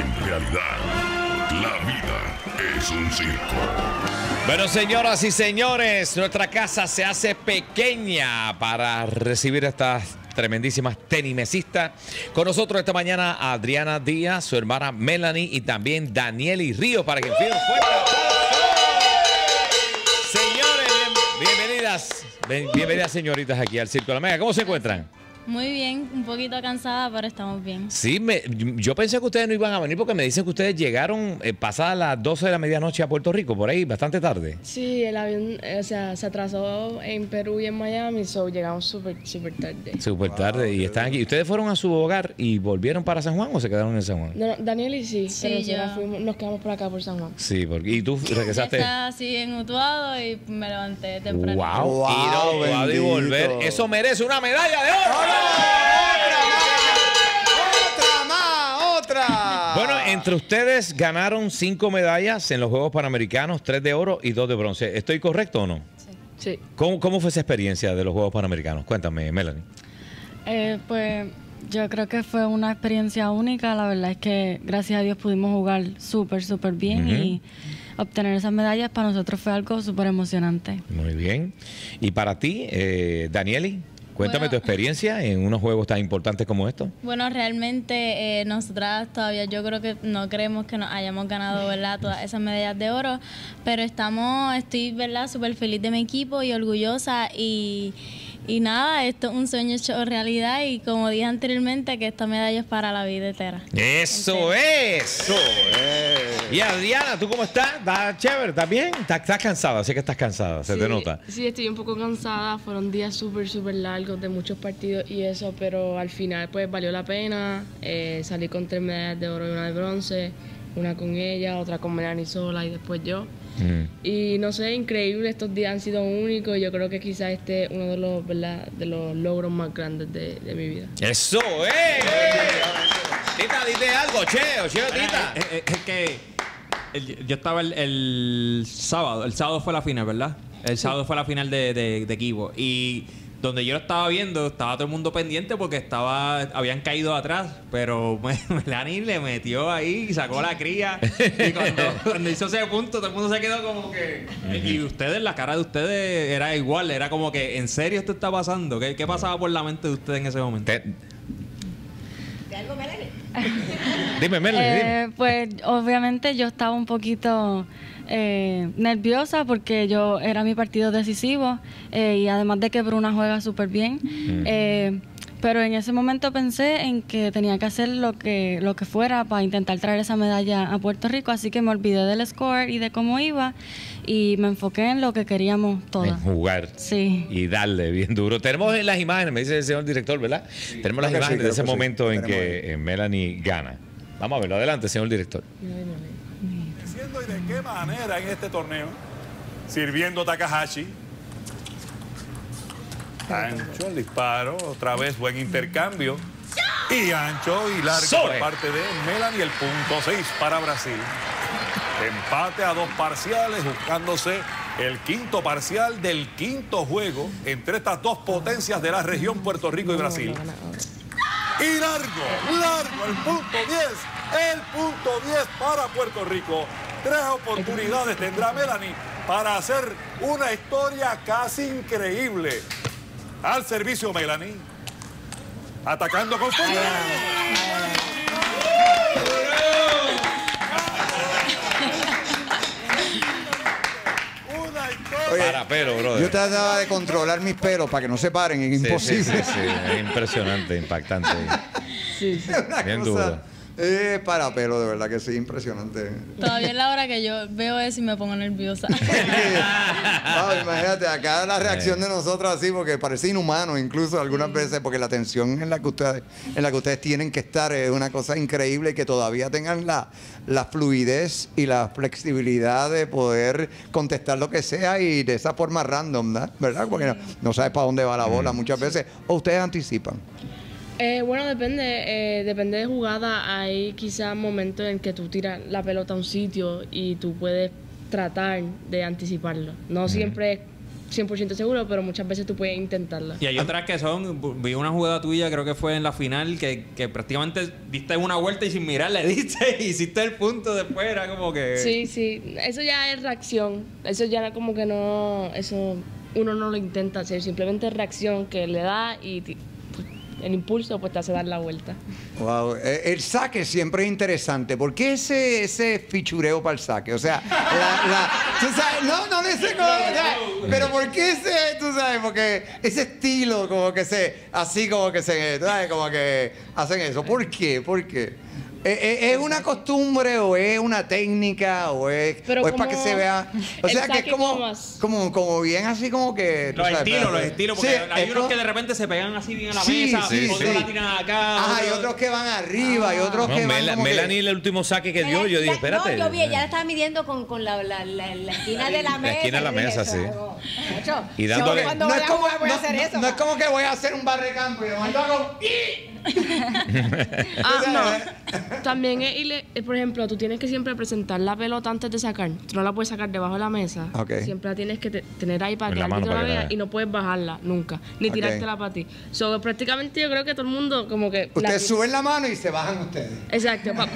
en realidad la vida es un circo. Bueno, señoras y señores, nuestra casa se hace pequeña para recibir estas tremendísimas tenimesistas. Con nosotros esta mañana Adriana Díaz, su hermana Melanie y también Daniel y Río para que enfíen fuerte. Señores, bien- bienvenidas, bien- bienvenidas señoritas aquí al Circo de la Mega. ¿Cómo se encuentran? Muy bien, un poquito cansada, pero estamos bien. Sí, me- yo pensé que ustedes no iban a venir porque me dicen que ustedes llegaron eh, pasadas las 12 de la medianoche a Puerto Rico, por ahí, bastante tarde. Sí, el avión, eh, o sea, se atrasó en Perú y en Miami, so llegamos súper, súper tarde. Súper tarde y están aquí. ¿Ustedes fueron a su hogar y volvieron para San Juan o se quedaron en San Juan? No, no, Daniel y sí, Sí, pero nosotros yo. fuimos- nos quedamos por acá por San Juan. Sí, porque y tú regresaste. estaba así enmutuado y me levanté temprano. Wow, Wow, Utuado y bendito. volver. Eso merece una medalla de oro. ¡Otra más! ¡Otra! Bueno, entre ustedes ganaron cinco medallas en los Juegos Panamericanos, tres de oro y dos de bronce. ¿Estoy correcto o no? Sí. ¿Cómo, cómo fue esa experiencia de los Juegos Panamericanos? Cuéntame, Melanie. Eh, pues yo creo que fue una experiencia única. La verdad es que gracias a Dios pudimos jugar súper, súper bien y obtener esas medallas para nosotros fue algo súper emocionante. Muy bien. Y para ti, eh, Danieli, cuéntame Bueno. tu experiencia en unos juegos tan importantes como estos. Bueno, realmente eh, nosotras todavía yo creo que no creemos que nos hayamos ganado, ¿verdad? Todas esas medallas de oro, pero estamos, estoy, ¿verdad? Súper feliz de mi equipo y orgullosa y, y nada, esto es un sueño hecho realidad y como dije anteriormente, que esta medalla es para la vida entera. Eso es. Y Adriana, ¿tú cómo estás? ¿Estás chévere? ¿Estás bien? ¿Estás, estás cansada? Sé que estás cansada, se te Sí, nota. Sí, estoy un poco cansada. Fueron días súper, súper largos de muchos partidos y eso, pero al final, pues valió la pena. Eh, salí con tres medallas de oro y una de bronce. Una con ella, otra con Melanie sola y después yo. Mm. Y no sé, increíble, estos días han sido únicos y yo creo que quizás este es uno de los, ¿verdad? de los logros más grandes de, de mi vida. Eso es. Tita, dite algo, cheo, cheo, tita. Es, es- es que el- yo estaba el, el sábado, el sábado fue la final, ¿verdad? El sábado fue la final de, de, de Kibo. Y donde yo lo estaba viendo, estaba todo el mundo pendiente porque estaba habían caído atrás, pero Melanie le metió ahí y sacó la cría. Y cuando, cuando hizo ese punto, todo el mundo se quedó como que... Y ustedes, la cara de ustedes era igual, era como que, ¿en serio esto está pasando? ¿Qué, qué pasaba por la mente de ustedes en ese momento? Te- Dime, Melanie, dime. Eh, pues obviamente yo estaba un poquito eh, nerviosa porque yo era mi partido decisivo eh, y además de que Bruna juega súper bien. Eh, pero en ese momento pensé en que tenía que hacer lo que, lo que fuera para intentar traer esa medalla a Puerto Rico, así que me olvidé del score y de cómo iba y me enfoqué en lo que queríamos En todas. jugar. Sí. Y darle bien duro. Tenemos en las imágenes, me dice el señor director, ¿verdad? Tenemos las sí, imágenes de ese que sí. momento en Tenemos que Melanie gana. Vamos a verlo. Adelante, señor director. Diciendo y de qué manera en este torneo, sirviendo Takahashi. Ancho, el disparo, otra vez buen intercambio. Y ancho y largo por parte de Melanie, el punto 6 para Brasil. Empate a dos parciales, buscándose el quinto parcial del quinto juego entre estas dos potencias de la región Puerto Rico y Brasil. Y largo, largo, el punto 10, el punto 10 para Puerto Rico. Tres oportunidades tendrá Melanie para hacer una historia casi increíble. Al servicio Melanie. Atacando con fuerza. Oye, Para pelo, brother. Yo trataba de controlar mis pelos para que no se paren, es Sí, imposible. Sí, sí, sí, es impresionante, impactante. Una Bien cosa, duro. Eh, para pelo, de verdad que sí, impresionante. Todavía es la hora que yo veo eso y me pongo nerviosa. Imagínate, acá la reacción de nosotros así, porque parece inhumano incluso algunas veces, porque la tensión en la que ustedes, en la que ustedes tienen que estar es una cosa increíble y que todavía tengan la, la fluidez y la flexibilidad de poder contestar lo que sea y de esa forma random, ¿verdad? ¿verdad? Porque no, no sabes para dónde va la bola muchas veces, o ustedes anticipan. Eh, bueno, depende, eh, depende de jugada. Hay quizás momentos en que tú tiras la pelota a un sitio y tú puedes tratar de anticiparlo. No siempre es 100% seguro, pero muchas veces tú puedes intentarla. Y hay otras que son, vi una jugada tuya, creo que fue en la final, que, que prácticamente diste una vuelta y sin mirar le diste y hiciste el punto después, era como que... Sí, sí, eso ya es reacción. Eso ya como que no, eso uno no lo intenta hacer, simplemente es reacción que le da y el impulso pues te hace dar la vuelta. Wow. Eh, El saque siempre es interesante. ¿Por qué ese, ese fichureo para el saque? O sea, la, la- tú sabes, no, no le sé cómo, pero ¿por qué ese, tú sabes, porque ese estilo como que se, así como que se, tú sabes, como que hacen eso? ¿Por qué? ¿Por qué? ¿Es, es- es una costumbre o es una técnica o es, Pero o es para que se vea? O sea, que es como, como como, bien así como que... Los sabes, estilos, los estilos, porque Sí, hay unos que de repente se pegan así bien a la Sí, mesa, sí, otros sí. la tiran acá. Ajá, y otros- otros que van arriba y otros No, que van como que- Melanie, el último saque que dio, yo dije, La- espérate. No, yo vi, ella la estaba midiendo con, con la, la, la, la esquina de la La mesa. esquina de la mesa, eso sí. Y yo dándole- cuando no voy es a como, jugar voy a no- hacer no- eso. no es como que voy a hacer un barrecampo y de momento hago Ah, no. También es, ile- eh, por ejemplo, tú tienes que siempre presentar la pelota antes de sacar. Tú no la puedes sacar debajo de la mesa. Ok. Siempre la tienes que te- tener ahí para En que la el mano árbitro la para que la vea vea. y no puedes bajarla nunca, ni Ok. tirártela para ti. So, prácticamente yo creo que todo el mundo como que... la Ustedes suben la mano y se bajan ustedes. Exacto. pa-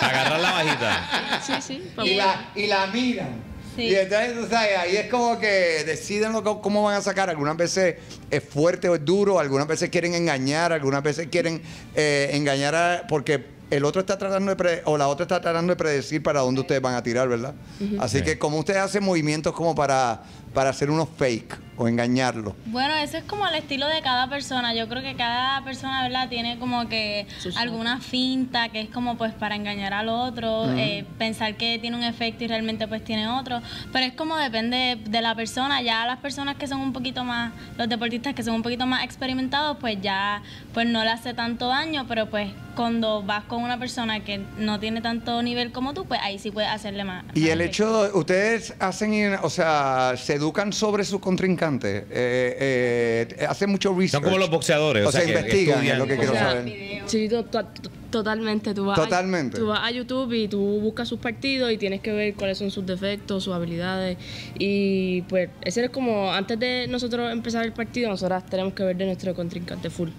Agarrar la bajita. sí, sí. pa- Y la, y la miran. Sí. Y entonces, tú sabes, ahí es como que deciden lo que- cómo van a sacar. Algunas veces es fuerte o es duro, algunas veces quieren engañar, algunas veces quieren eh, engañar a- porque el otro está tratando de pre- o la otra está tratando de predecir para dónde ustedes van a tirar, ¿verdad? Así Sí. que como ustedes hacen movimientos como para, para hacer unos fake o engañarlo. Bueno, eso es como el estilo de cada persona. Yo creo que cada persona, ¿verdad? Tiene como que Su alguna finta que es como pues para engañar al otro, eh, pensar que tiene un efecto y realmente pues tiene otro. Pero es como depende de la persona. Ya las personas que son un poquito más, los deportistas que son un poquito más experimentados, pues ya pues no le hace tanto daño, pero pues cuando vas con una persona que no tiene tanto nivel como tú, pues ahí sí puedes hacerle más. Y más el efecto. hecho, ustedes hacen, o sea, se educan sobre sus contrincantes, eh, eh, hacen mucho research. Son como los boxeadores. O, sea, que investigan, es lo que O quiero sea, saber. Sí, to- to- to- totalmente. Tú vas Totalmente. A, tú vas a YouTube y tú buscas sus partidos y tienes que ver cuáles son sus defectos, sus habilidades. Y pues ese es como, antes de nosotros empezar el partido, nosotras tenemos que ver de nuestro contrincante full.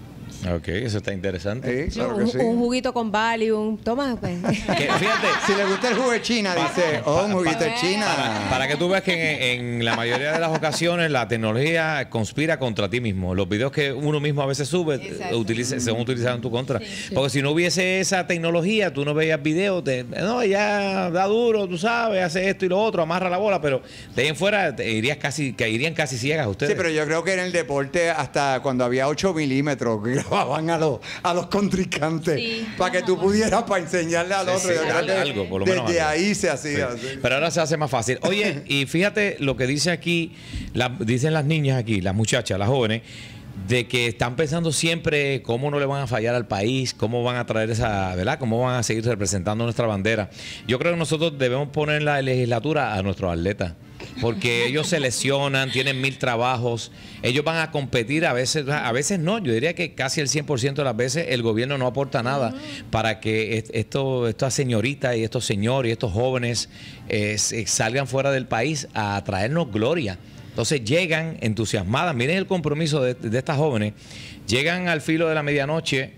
Ok, eso está interesante. Sí, Sí, claro un, que sí. un juguito con Valium. Toma, pues. Que, fíjate, Si le gusta el jugo de China, dice, oh, un juguito de China. Para que tú veas que en, en la mayoría de las ocasiones la tecnología conspira contra ti mismo. Los videos que uno mismo a veces sube utiliza- se van a utilizar en tu contra. Porque si no hubiese esa tecnología, tú no veías videos de, no, ya da duro, tú sabes, hace esto y lo otro, amarra la bola, pero de ahí en fuera te irías casi, caerían casi ciegas ustedes. Sí, pero yo creo que en el deporte, hasta cuando había 8 milímetros, grababan a los, a los contrincantes Sí. para que tú pudieras para enseñarle al Sí, otro. sí, Yo creo algo, que algo, por lo menos Desde algo. ahí se hacía. Pero ahora se hace más fácil. Oye, y fíjate lo que dice aquí, la- dicen las niñas aquí, las muchachas, las jóvenes, de que están pensando siempre cómo no le van a fallar al país, cómo van a traer esa, ¿verdad? Cómo van a seguir representando nuestra bandera. Yo creo que nosotros debemos poner en la legislatura a nuestros atletas. Porque ellos se lesionan, tienen mil trabajos, ellos van a competir, a veces, a veces no, yo diría que casi el 100% de las veces el gobierno no aporta nada para que est- esto, estas señoritas y estos señores y estos jóvenes eh, salgan fuera del país a traernos gloria. Entonces llegan entusiasmadas, miren el compromiso de, de estas jóvenes, llegan al filo de la medianoche,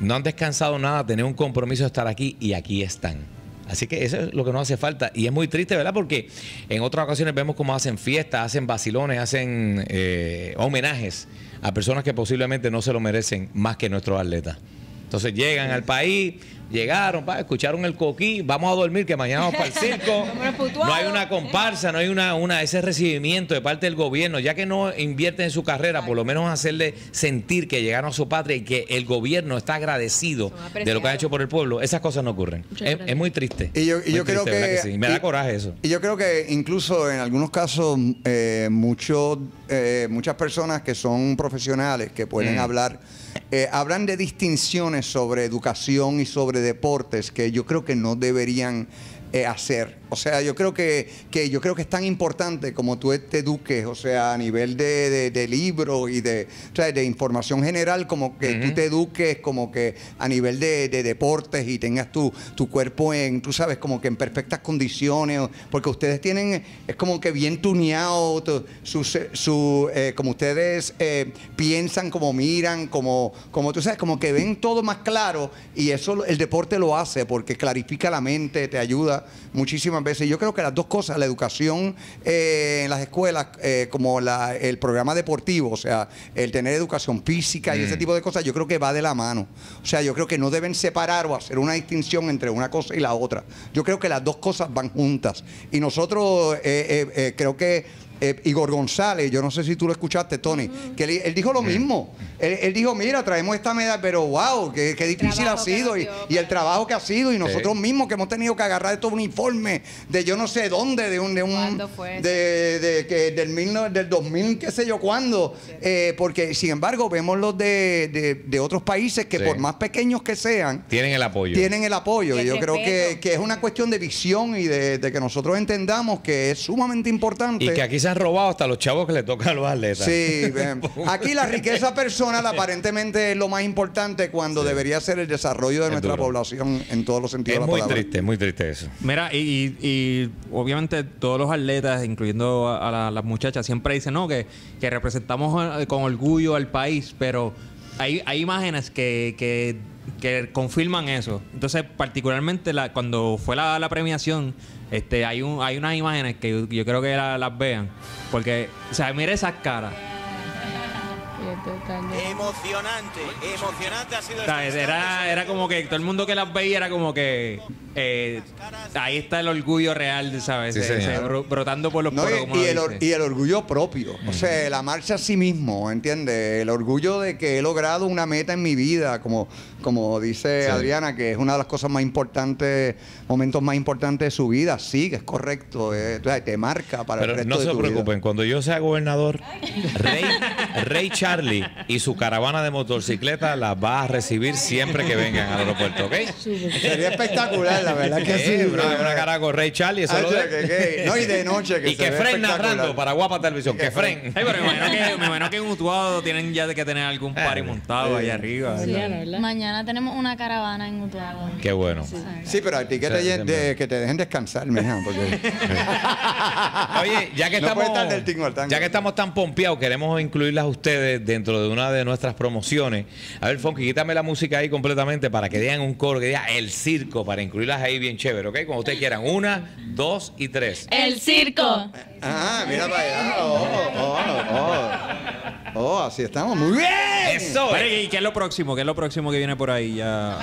no han descansado nada, tener un compromiso de estar aquí y aquí están. Así que eso es lo que nos hace falta. Y es muy triste, ¿verdad? Porque en otras ocasiones vemos cómo hacen fiestas, hacen vacilones, hacen eh, homenajes a personas que posiblemente no se lo merecen más que nuestros atletas. Entonces llegan al país, llegaron, pa, escucharon el coquí, vamos a dormir que mañana vamos para el circo. No hay una comparsa, no hay una, una ese recibimiento de parte del gobierno, ya que no invierten en su carrera, por lo menos hacerle sentir que llegaron a su patria y que el gobierno está agradecido de lo que ha hecho por el pueblo. Esas cosas no ocurren. Es, muy triste. Y yo, y Muy yo creo triste, ¿verdad que. sí? Me da coraje eso. Y yo creo que incluso en algunos casos, eh, muchos, eh, muchas personas que son profesionales, que pueden Mm. hablar, eh, hablan de distinciones sobre educación y sobre deportes que yo creo que no deberían eh, hacer. O sea, yo creo que, que yo creo que es tan importante como tú te eduques, o sea, a nivel de, de, de libro y de, o sea, de información general, como que tú te eduques, como que a nivel de, de deportes y tengas tu, tu cuerpo en, tú sabes, como que en perfectas condiciones, porque ustedes tienen, es como que bien tuneado, tu- su, su, eh, como ustedes eh, piensan, como miran, como, como tú sabes, como que ven todo más claro y eso el deporte lo hace porque clarifica la mente, te ayuda muchísimas veces. Yo creo que las dos cosas, la educación eh, en las escuelas, eh, como la- el programa deportivo, o sea, el tener educación física y ese tipo de cosas, yo creo que va de la mano. O sea, yo creo que no deben separar o hacer una distinción entre una cosa y la otra. Yo creo que las dos cosas van juntas. Y nosotros, eh, creo que eh, Igor González, yo no sé si tú lo escuchaste, Tony, que él, él dijo lo mismo. Él, él dijo, mira, traemos esta medalla, pero wow, qué, qué difícil ha sido. Y, el trabajo que ha sido. Y nosotros mismos que hemos tenido que agarrar estos uniformes de yo no sé dónde, de un... De un ¿Cuándo fue de, de- que del, mil no- del 2000, qué sé yo cuándo. Eh, porque, sin embargo, vemos los de, de- de otros países que Sí. por más pequeños que sean, Tienen el apoyo. tienen el apoyo. Y Y el yo creo que, que es una cuestión de visión y de, de que nosotros entendamos que es sumamente importante. Y que aquí se han robado hasta los chavos que le tocan a los atletas. Sí, ven. aquí la riqueza personal aparentemente es lo más importante cuando debería ser el desarrollo de Es nuestra duro. población en todos los sentidos Es de la muy palabra. triste, es muy triste eso. Mira, y, y- y obviamente todos los atletas, incluyendo a, a la- las muchachas, siempre dicen ¿no? que, que representamos eh, con orgullo al país, pero hay, hay imágenes que, que, que confirman eso. Entonces, particularmente la, cuando fue la, la premiación, este, hay, un, hay unas imágenes que yo, yo creo que la- las vean, porque, o sea, mira esas caras. Emocionante, emocionante ha sido O sea, era, era como que todo el mundo que las veía era como que eh, ahí está el orgullo real, ¿sabes? Sí, Se- señor. se bro- brotando por los No, poros, y, como y uno el, or- dice. y el orgullo propio, o sea, la marcha a sí mismo, ¿entiendes? El orgullo de que he logrado una meta en mi vida, como, como dice Sí. Adriana, que es una de las cosas más importantes, momentos más importantes de su vida. Sí, que es correcto, eh, te marca para el Pero resto no de se tu preocupen, cuando yo sea gobernador, Rey, Rey Charlie y su caravana de motocicletas las va a recibir siempre que vengan al aeropuerto, ¿ok? Sería espectacular, la verdad que sí. Eh, una, una cara con Rey Charlie, eso Ah, lo o sea, de- que- que- no, y de noche, que y se que ve Fren espectacular. narrando para Guapa Televisión, que Fren. Ay, pero me imagino que, me imagino que en Utuado tienen ya de que tener algún party montado ahí arriba. Sí, ¿verdad? Ana, ¿verdad? Mañana tenemos una caravana en Utuado. Qué bueno. Sí, pero a ti que, te, sí, de- que te dejen descansar, mija, porque... Oye, ya que No estamos puede estar del tingo al tango. ya que estamos tan pompeados, queremos incluirlas a ustedes dentro de una de nuestras promociones. A ver, Fonky, quítame la música ahí completamente para que digan un coro que diga el circo, para incluirlas ahí bien chévere, ¿ok? Como ustedes quieran. Una, dos y tres. El circo. Ah, mira para allá. Oh, oh, oh. Oh, así estamos. Muy bien. Eso. Vale, eh. ¿Y qué es lo próximo? ¿Qué es lo próximo que viene por ahí? Ya.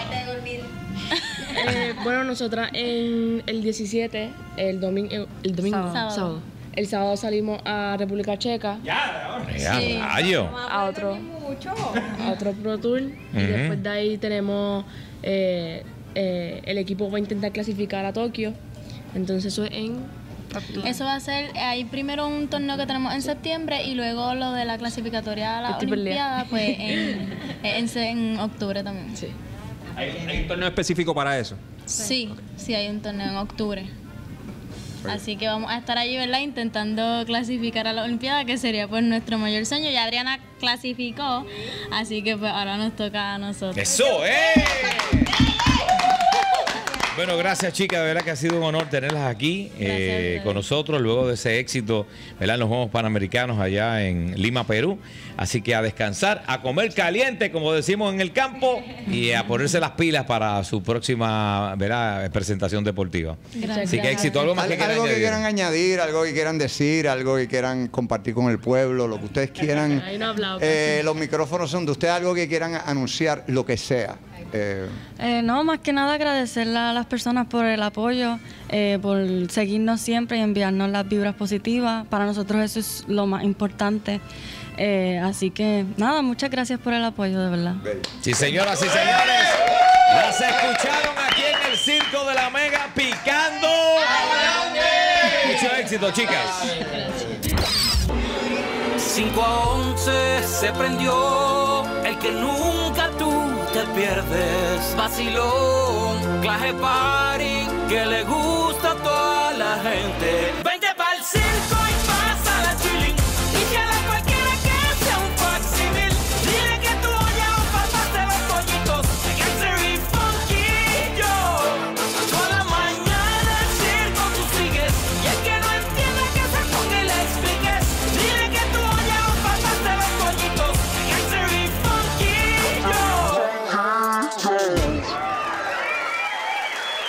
Eh, bueno, nosotras en el 17, el domingo, el domingo, Sábado. sábado. El sábado salimos a República Checa Ya, Sí. rayo. a otro, a otro Pro Tour y después de ahí tenemos eh, eh, el equipo va a intentar clasificar a Tokio. Entonces eso es en Eso va a ser, hay primero un torneo que tenemos en septiembre y luego lo de la clasificatoria a la Estoy. Olimpiada, pues en, en, en octubre también. sí. ¿Hay, hay un torneo específico para eso? Sí, sí hay un torneo en octubre. Así que vamos a estar allí, ¿verdad? Intentando clasificar a la Olimpiada, que sería pues nuestro mayor sueño. Ya Adriana clasificó, así que pues ahora nos toca a nosotros. Eso, ¡eh! Bueno, gracias chicas, de verdad que ha sido un honor tenerlas aquí eh, con nosotros luego de ese éxito ¿verdad? en los Juegos Panamericanos allá en Lima, Perú. Así que a descansar, a comer caliente, como decimos en el campo, y a ponerse las pilas para su próxima ¿verdad? presentación deportiva. Gracias. Así que éxito, algo más Al- que quieran algo que añadir? quieran añadir, algo que quieran decir, algo que quieran compartir con el pueblo, lo que ustedes quieran. Ahí no he hablado Eh, los micrófonos son de ustedes, algo que quieran anunciar, lo que sea. Eh, Eh, no, más que nada agradecerle a las personas por el apoyo, eh, por seguirnos siempre y enviarnos las vibras positivas. Para nosotros eso es lo más importante. Eh, así que nada, muchas gracias por el apoyo, de verdad. Sí, señoras y señores, las escucharon aquí en el Circo de la Mega picando. Mucho éxito, chicas. 5 a 11 se prendió el que nunca pierdes. Vacilón, clase party, que le gusta a toda la gente.